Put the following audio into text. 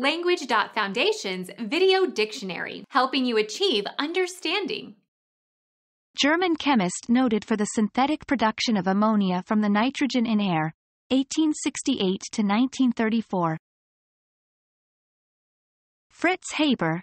Language.Foundation's Video Dictionary, helping you achieve understanding. German chemist noted for the synthetic production of ammonia from the nitrogen in air, 1868 to 1934. Fritz Haber,